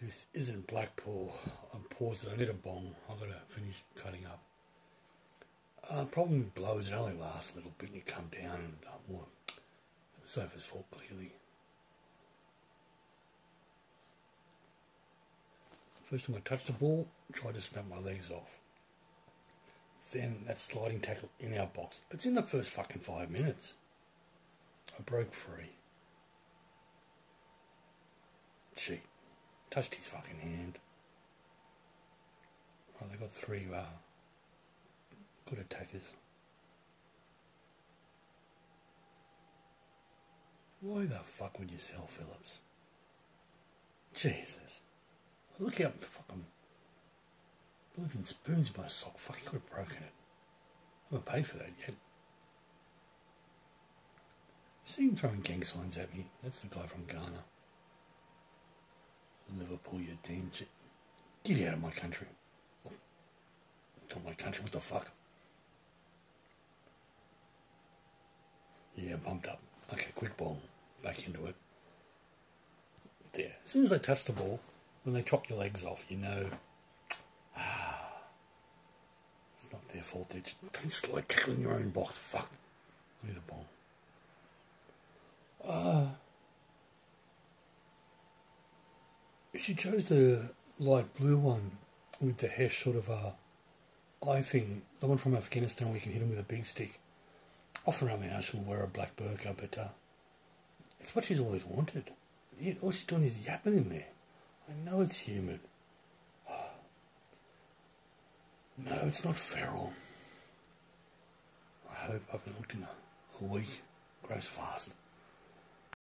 This isn't Blackpool. I'm paused. I need a bong. I've got to finish cutting up. Uh, problem with blows, it only lasts a little bit and you come down and uh, more. The sofa's full, clearly. First time I touched the ball, tried to snap my legs off. Then that sliding tackle in our box. It's in the first fucking five minutes. I broke free. Cheat. Touched his fucking hand. Oh, they've got three uh, good attackers. Why the fuck would you sell Phillips? Jesus. Look out the fucking blooming spoons in my sock. Fuck, you could have broken it. I haven't paid for that yet. See him throwing gang signs at me. That's the guy from Ghana. Liverpool, you damn shit. Get out of my country. Not my country, what the fuck? Yeah, bumped up. Okay, quick ball. Back into it. There. As soon as they touch the ball, when they chop your legs off, you know, ah, it's not their fault. They just, don't slide tackling your own box. Fuck. I need a ball. Uh, she chose the light blue one with the hair sort of a eye thing, the one from Afghanistan where you can hit him with a big stick. Often around the house she'll wear a black burqa, but uh, it's what she's always wanted. Yet all she's doing is yapping in there. I know it's humid. No, it's not feral. I hope I haven't looked in a, a week. Grows fast.